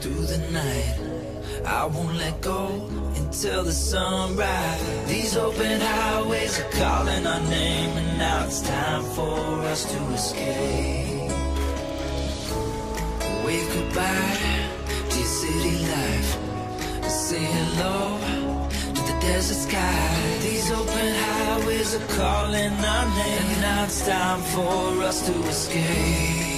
Through the night. I won't let go until the sunrise. These open highways are calling our name, and now it's time for us to escape. Wave goodbye to your city life. Say hello to the desert sky. These open highways are calling our name, and now it's time for us to escape.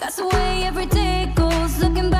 That's the way every day goes looking back.